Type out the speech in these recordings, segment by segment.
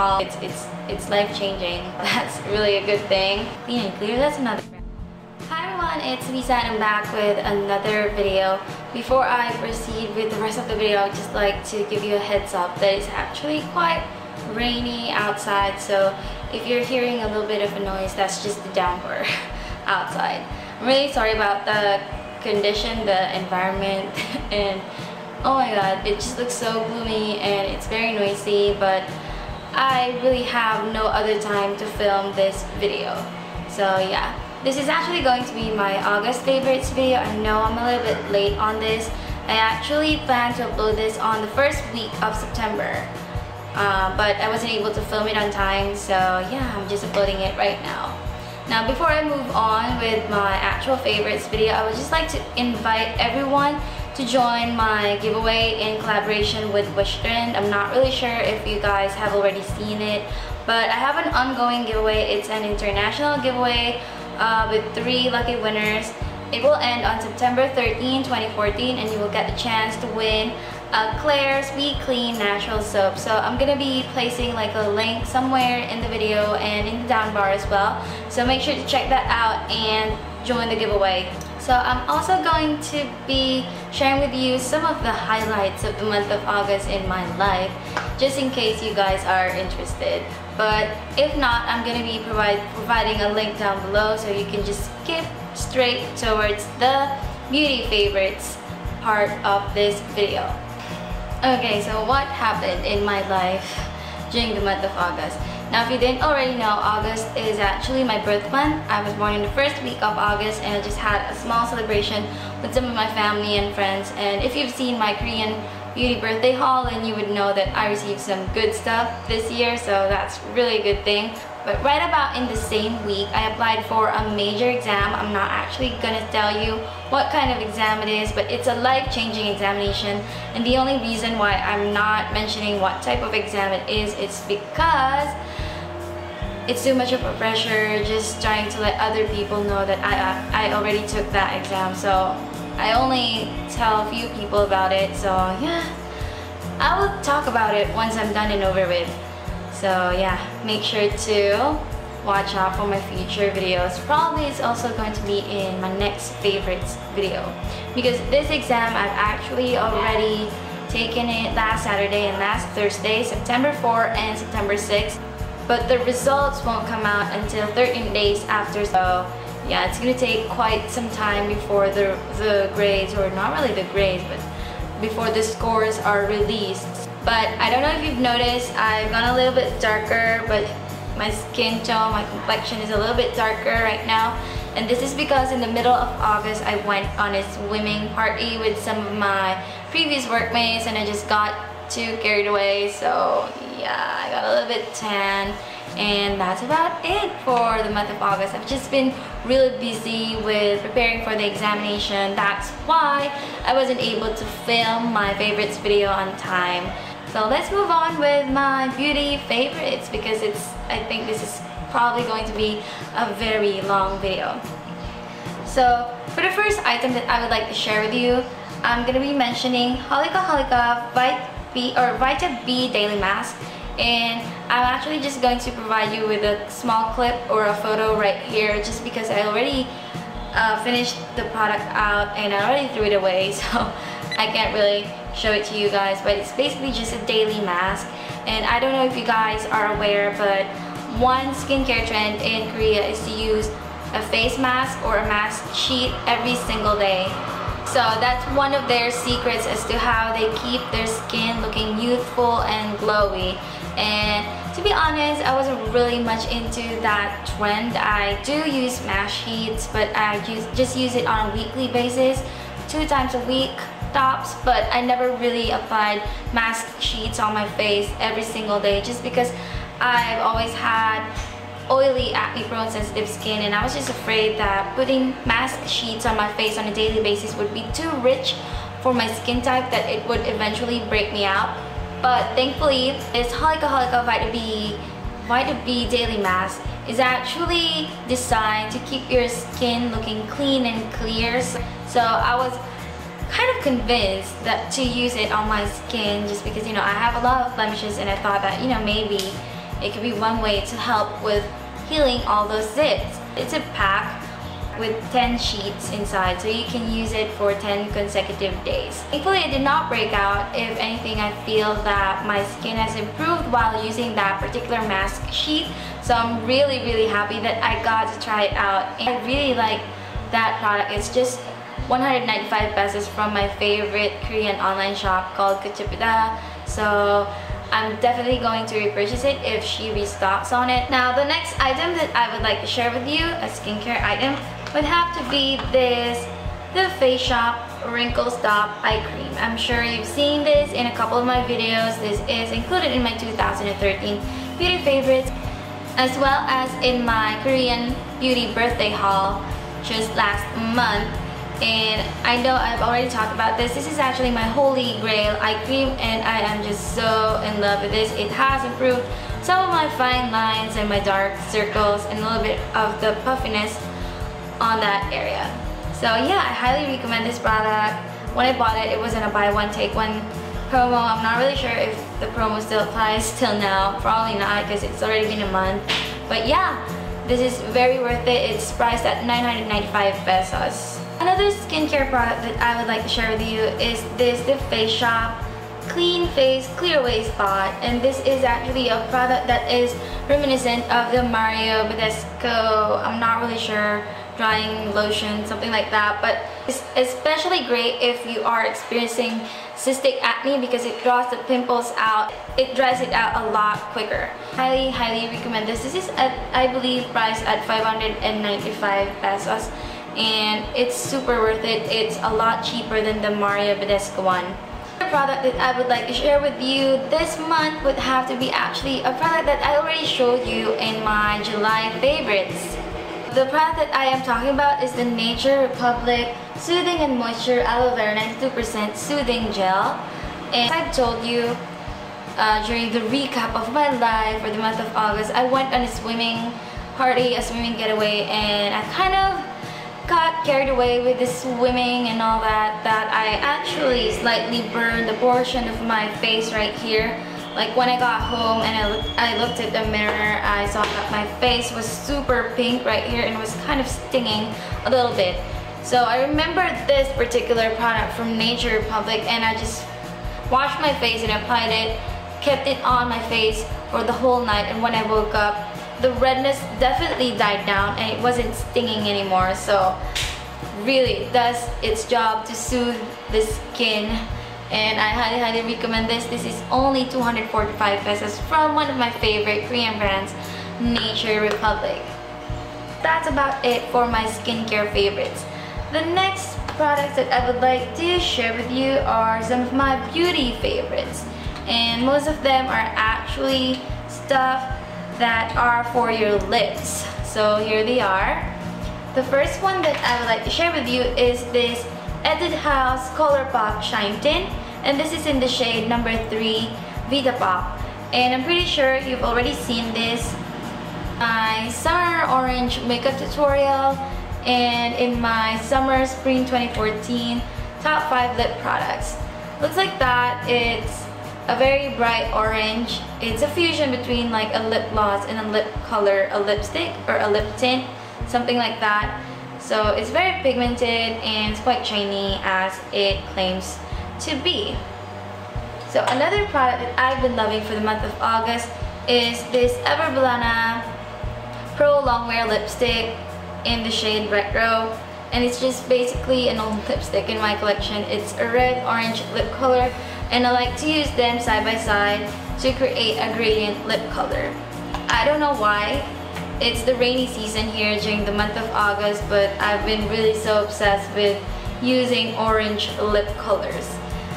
It's, it's, it's life-changing. That's really a good thing. Clean and clear, that's another Hi everyone, it's Luisa and I'm back with another video. Before I proceed with the rest of the video, I'd just like to give you a heads up that it's actually quite rainy outside so if you're hearing a little bit of a noise, that's just the downpour outside. I'm really sorry about the condition, the environment and oh my god, it just looks so gloomy and it's very noisy but I really have no other time to film this video. So yeah, this is actually going to be my August favorites video. I know I'm a little bit late on this. I actually planned to upload this on the first week of September. Uh, but I wasn't able to film it on time, so yeah, I'm just uploading it right now. Now before I move on with my actual favorites video, I would just like to invite everyone to join my giveaway in collaboration with Wishtrend. I'm not really sure if you guys have already seen it, but I have an ongoing giveaway. It's an international giveaway uh, with three lucky winners. It will end on September 13, 2014 and you will get the chance to win a Claire's Sweet Clean Natural Soap. So I'm gonna be placing like a link somewhere in the video and in the down bar as well. So make sure to check that out and join the giveaway. So I'm also going to be sharing with you some of the highlights of the month of August in my life, just in case you guys are interested. But if not, I'm going to be provide, providing a link down below so you can just skip straight towards the beauty favorites part of this video. Okay, so what happened in my life during the month of August? Now if you didn't already know, August is actually my birth month. I was born in the first week of August and I just had a small celebration with some of my family and friends. And if you've seen my Korean beauty birthday haul, then you would know that I received some good stuff this year, so that's really a good thing. But right about in the same week, I applied for a major exam. I'm not actually gonna tell you what kind of exam it is, but it's a life-changing examination. And the only reason why I'm not mentioning what type of exam it is, it's because it's too much of a pressure just trying to let other people know that I, I already took that exam. So I only tell a few people about it. So yeah, I will talk about it once I'm done and over with. So yeah, make sure to watch out for my future videos. Probably it's also going to be in my next favorites video. Because this exam I've actually already taken it last Saturday and last Thursday, September 4 and September 6 but the results won't come out until 13 days after so yeah it's gonna take quite some time before the the grades or not really the grades but before the scores are released. But I don't know if you've noticed I've gone a little bit darker but my skin tone my complexion is a little bit darker right now. And this is because in the middle of August I went on a swimming party with some of my previous workmates and I just got too carried away so yeah I got a little bit tan and that's about it for the month of August. I've just been really busy with preparing for the examination. That's why I wasn't able to film my favorites video on time. So let's move on with my beauty favorites because it's I think this is probably going to be a very long video. So for the first item that I would like to share with you I'm gonna be mentioning Holika Holika Vite B or Vita B Daily Mask and I'm actually just going to provide you with a small clip or a photo right here just because I already uh, finished the product out and I already threw it away so I can't really show it to you guys but it's basically just a daily mask and I don't know if you guys are aware but one skincare trend in Korea is to use a face mask or a mask sheet every single day so that's one of their secrets as to how they keep their skin looking youthful and glowy. And to be honest, I wasn't really much into that trend. I do use mask sheets, but I use, just use it on a weekly basis, two times a week tops, but I never really applied mask sheets on my face every single day just because I've always had oily, acne-prone, sensitive skin and I was just afraid that putting mask sheets on my face on a daily basis would be too rich for my skin type that it would eventually break me out. But thankfully, this Holika Holika Vita B, Vita B Daily Mask is actually designed to keep your skin looking clean and clear. So I was kind of convinced that to use it on my skin just because you know I have a lot of blemishes and I thought that you know maybe it could be one way to help with healing all those zits. It's a pack with 10 sheets inside so you can use it for 10 consecutive days. Thankfully it did not break out. If anything I feel that my skin has improved while using that particular mask sheet so I'm really really happy that I got to try it out. And I really like that product. It's just 195 pesos from my favorite Korean online shop called Kachipida. So I'm definitely going to repurchase it if she restocks on it. Now the next item that I would like to share with you, a skincare item, would have to be this the Face Shop Wrinkle Stop Eye Cream. I'm sure you've seen this in a couple of my videos. This is included in my 2013 beauty favorites as well as in my Korean beauty birthday haul just last month and I know I've already talked about this. This is actually my holy grail eye cream and I am just so in love with this. It has improved some of my fine lines and my dark circles and a little bit of the puffiness on that area. So yeah, I highly recommend this product. When I bought it, it was in a buy one take one promo. I'm not really sure if the promo still applies till now. Probably not because it's already been a month. But yeah, this is very worth it. It's priced at 995 pesos. Another skincare product that I would like to share with you is this The Face Shop Clean Face Clear Away Spot and this is actually a product that is reminiscent of the Mario Badescu, I'm not really sure, drying lotion, something like that but it's especially great if you are experiencing cystic acne because it draws the pimples out, it dries it out a lot quicker. Highly, highly recommend this. This is at, I believe priced at 595 pesos and it's super worth it. It's a lot cheaper than the Mario Badescu one. Product that I would like to share with you this month would have to be actually a product that I already showed you in my July favorites. The product that I am talking about is the Nature Republic Soothing and Moisture Aloe Vera 92% Soothing Gel. And I've told you uh, during the recap of my life for the month of August, I went on a swimming party, a swimming getaway, and I kind of got carried away with the swimming and all that that I actually slightly burned the portion of my face right here like when I got home and I, look, I looked at the mirror I saw that my face was super pink right here and was kind of stinging a little bit. So I remember this particular product from Nature Republic and I just washed my face and applied it kept it on my face for the whole night. And when I woke up the redness definitely died down and it wasn't stinging anymore. So really does its job to soothe the skin and I highly highly recommend this this is only 245 pesos from one of my favorite Korean brands Nature Republic that's about it for my skincare favorites the next products that I would like to share with you are some of my beauty favorites and most of them are actually stuff that are for your lips. So here they are. The first one that I would like to share with you is this Etude House Color Pop Shine Tint and this is in the shade number 3 Vita Pop and I'm pretty sure you've already seen this my summer orange makeup tutorial and in my summer spring 2014 top 5 lip products looks like that it's a very bright orange. It's a fusion between like a lip gloss and a lip color, a lipstick or a lip tint, something like that. So it's very pigmented and it's quite shiny as it claims to be. So another product that I've been loving for the month of August is this Ever Bilena Pro Longwear Lipstick in the shade Retro. And it's just basically an old lipstick in my collection. It's a red-orange lip color and I like to use them side by side to create a gradient lip color. I don't know why. It's the rainy season here during the month of August but I've been really so obsessed with using orange lip colors.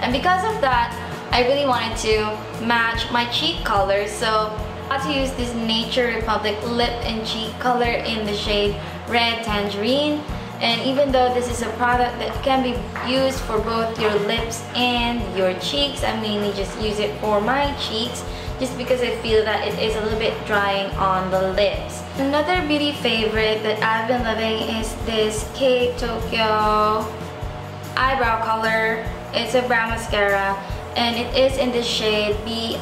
And because of that, I really wanted to match my cheek color. So I had to use this Nature Republic lip and cheek color in the shade Red Tangerine. And even though this is a product that can be used for both your lips and your cheeks I mainly just use it for my cheeks just because I feel that it is a little bit drying on the lips another beauty favorite that I've been loving is this Kate Tokyo eyebrow color it's a brown mascara and it is in the shade BR-1.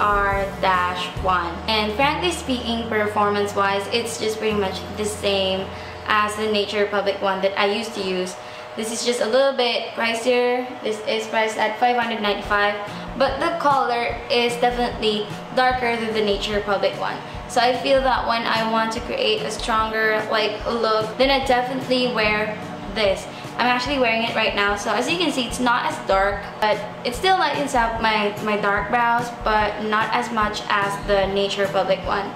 And frankly speaking, performance-wise, it's just pretty much the same as the Nature Republic one that I used to use. This is just a little bit pricier. This is priced at 595 but the color is definitely darker than the Nature Republic one. So I feel that when I want to create a stronger like look, then I definitely wear this. I'm actually wearing it right now, so as you can see, it's not as dark, but it still lightens up my, my dark brows, but not as much as the Nature Republic one.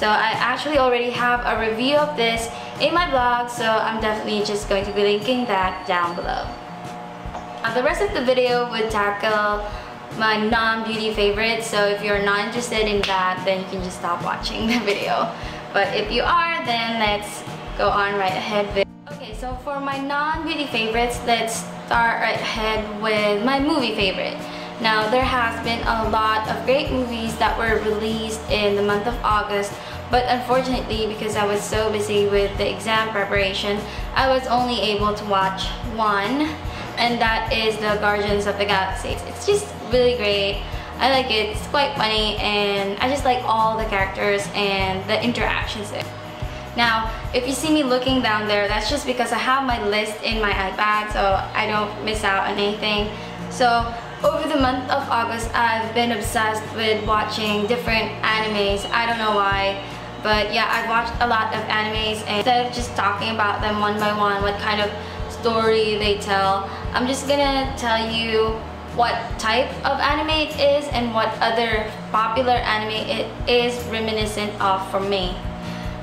So I actually already have a review of this in my blog, so I'm definitely just going to be linking that down below. Uh, the rest of the video would tackle my non-beauty favorites, so if you're not interested in that, then you can just stop watching the video. But if you are, then let's go on right ahead with Okay, so for my non-beauty favorites, let's start right ahead with my movie favorite. Now, there has been a lot of great movies that were released in the month of August, but unfortunately, because I was so busy with the exam preparation, I was only able to watch one, and that is the Guardians of the Galaxy. It's just really great. I like it, it's quite funny, and I just like all the characters and the interactions. Now, if you see me looking down there, that's just because I have my list in my iPad so I don't miss out on anything. So over the month of August, I've been obsessed with watching different animes. I don't know why, but yeah, I've watched a lot of animes and instead of just talking about them one by one, what kind of story they tell, I'm just gonna tell you what type of anime it is and what other popular anime it is reminiscent of for me.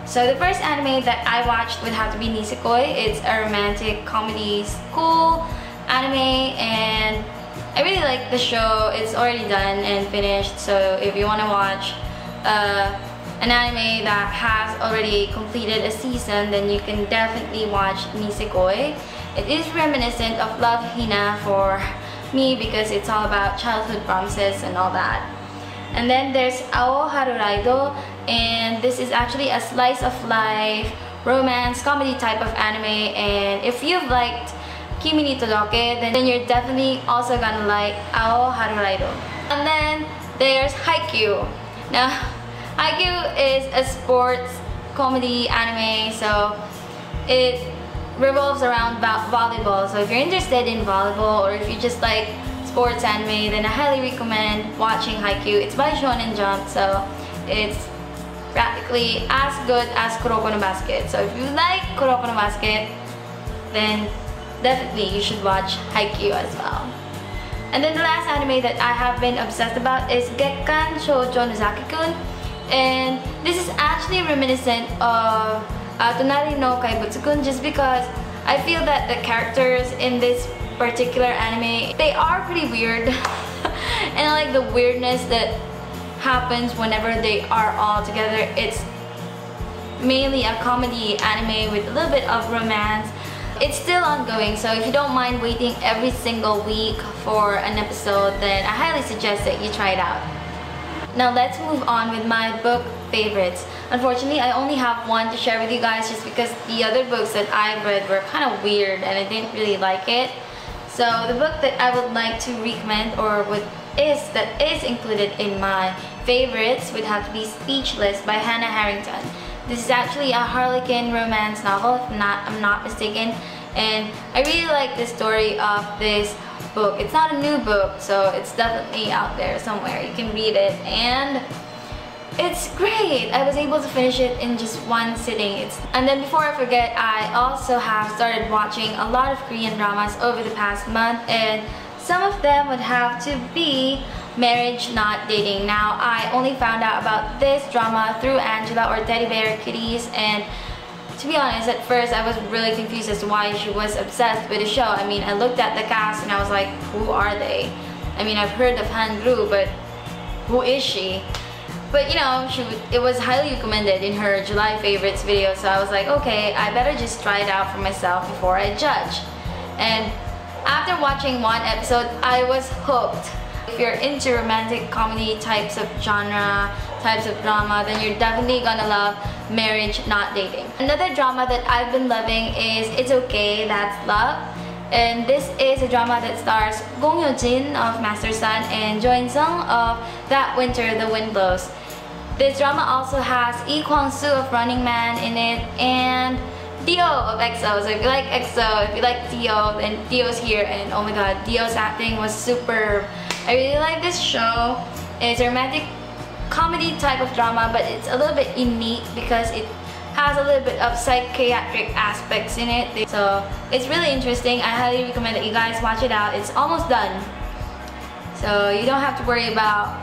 So the first anime that I watched would have to be Nisekoi. It's a romantic comedy school anime and I really like the show. It's already done and finished so if you want to watch uh, an anime that has already completed a season then you can definitely watch Nisekoi. It is reminiscent of Love Hina for me because it's all about childhood promises and all that. And then there's Ao Haru Raido and this is actually a slice of life romance comedy type of anime and if you've liked Kimi ni Todoke then, you're definitely also gonna like Ao Haru Raido. And then there's Haikyuu. Now Haikyuu is a sports comedy anime so it revolves around volleyball so if you're interested in volleyball or if you just like sports anime, then I highly recommend watching Haikyuu. It's by Shonen Jump, so it's practically as good as Kuroko no Basket. So if you like Kuroko no Basket, then definitely you should watch Haikyuu as well. And then the last anime that I have been obsessed about is Gekkan Shoujo Nozaki-kun. And this is actually reminiscent of uh, Tonari no Kaibutsu-kun just because I feel that the characters in this particular anime, they are pretty weird. and I like the weirdness that happens whenever they are all together. It's mainly a comedy anime with a little bit of romance. It's still ongoing, so if you don't mind waiting every single week for an episode, then I highly suggest that you try it out. Now let's move on with my book favorites. Unfortunately, I only have one to share with you guys just because the other books that I read were kind of weird and I didn't really like it. So the book that I would like to recommend or what is that is included in my favorites would have to be Speechless by Hannah Harrington. This is actually a Harlequin romance novel, if not, I'm not mistaken. And I really like the story of this book. It's not a new book, so it's definitely out there somewhere. You can read it. And it's great! I was able to finish it in just one sitting. It's, and then before I forget, I also have started watching a lot of Korean dramas over the past month and some of them would have to be Marriage Not Dating. Now, I only found out about this drama through Angela or Teddy Bear Kitties and to be honest, at first I was really confused as to why she was obsessed with the show. I mean, I looked at the cast and I was like, who are they? I mean, I've heard of Han Groo, but who is she? But you know, she it was highly recommended in her July favorites video, so I was like, okay, I better just try it out for myself before I judge. And after watching one episode, I was hooked. If you're into romantic comedy types of genre, types of drama, then you're definitely gonna love Marriage Not Dating. Another drama that I've been loving is It's Okay, That's Love. And this is a drama that stars Gong Hyo-jin of Master Sun and Jo In-sung of That Winter the Wind Blows. This drama also has Lee Kwang-soo of Running Man in it and D.O. of EXO. So if you like EXO, if you like D.O., then D.O.'s here and oh my god, D.O.'s acting was superb. I really like this show. It's a romantic comedy type of drama but it's a little bit unique because it has a little bit of psychiatric aspects in it. So it's really interesting. I highly recommend that you guys watch it out. It's almost done. So you don't have to worry about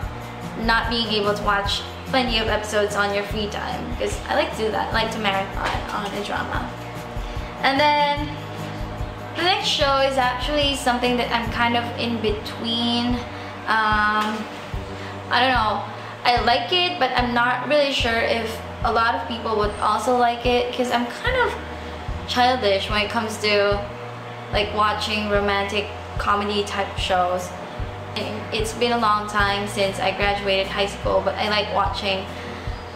not being able to watch plenty of episodes on your free time because I like to do that. I like to marathon on a drama. And then the next show is actually something that I'm kind of in between. Um, I don't know. I like it, but I'm not really sure if a lot of people would also like it because I'm kind of childish when it comes to like watching romantic comedy type shows. It's been a long time since I graduated high school, but I like watching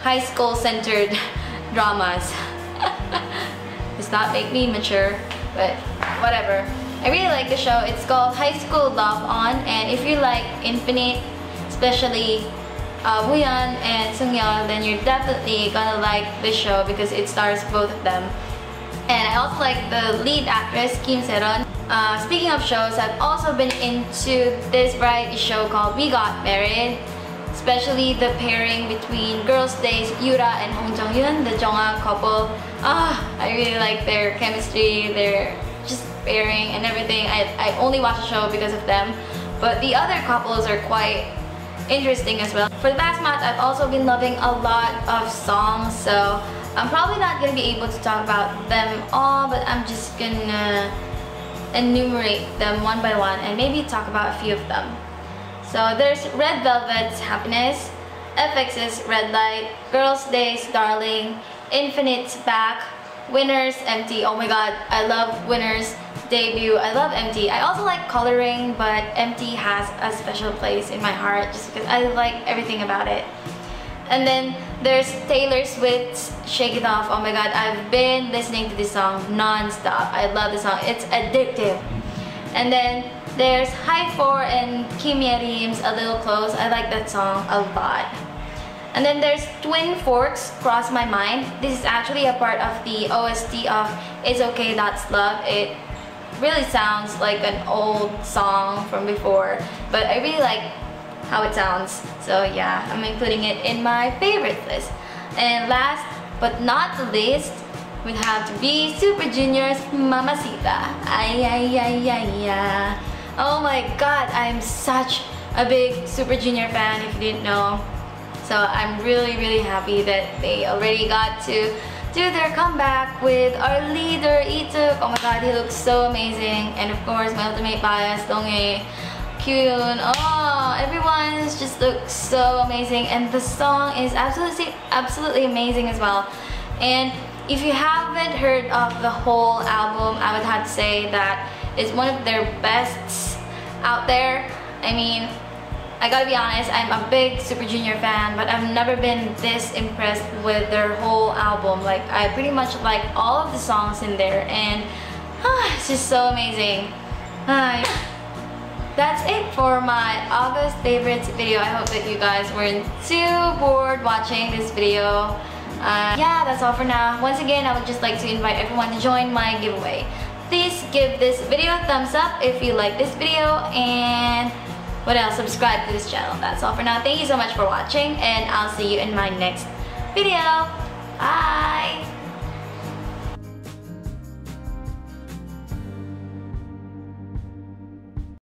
high school centered dramas. Does not make me mature, but whatever. I really like the show. It's called High School Love On, and if you like Infinite, especially uh, Woohyun and Sungyeol, then you're definitely gonna like this show because it stars both of them. And I also like the lead actress, Kim Sae-ron. Uh, speaking of shows, I've also been into this variety show called We Got Married. Especially the pairing between Girls' Day's Yura and Hong Jong-hyun, the Jongha couple. Ah, I really like their chemistry, their pairing and everything. I, I only watch the show because of them. But the other couples are quite interesting as well. For the past month, I've also been loving a lot of songs, so I'm probably not gonna be able to talk about them all, but I'm just gonna enumerate them one by one and maybe talk about a few of them. So there's Red Velvet's Happiness, f(x)'s Red Light, Girls' Day's Darling, Infinite's Back, Winner's Empty. Oh my god, I love Winner's debut. I love Empty. I also like Color Ring, but Empty has a special place in my heart just because I like everything about it. And then there's Taylor Swift's Shake It Off. Oh my god, I've been listening to this song non-stop. I love this song. It's addictive. And then there's High 4 and Kim Ye-rim's A Little Close. I like that song a lot. And then there's Twin Forks, Cross My Mind. This is actually a part of the OST of It's Okay That's Love. It really sounds like an old song from before, but I really like how it sounds. So yeah, I'm including it in my favorite list. And last but not the least, would have to be Super Junior's Mamacita. Ay, ay, ay, ay, ay. Oh my god, I'm such a big Super Junior fan if you didn't know. So I'm really, really happy that they already got to do their comeback with our leader, Leeteuk. Oh my god, he looks so amazing. And of course, my ultimate bias, Donghae, Kyun. Oh, everyone just looks so amazing. And the song is absolutely, absolutely amazing as well. And if you haven't heard of the whole album, I would have to say that it's one of their bests out there. I mean, I gotta be honest, I'm a big Super Junior fan, but I've never been this impressed with their whole album. Like, I pretty much like all of the songs in there, and ah, it's just so amazing. Ah, that's it for my August favorites video. I hope that you guys weren't too bored watching this video. Uh, yeah, that's all for now. Once again, I would just like to invite everyone to join my giveaway. Please give this video a thumbs up if you like this video, and what else? Uh, subscribe to this channel. That's all for now. Thank you so much for watching and I'll see you in my next video. Bye!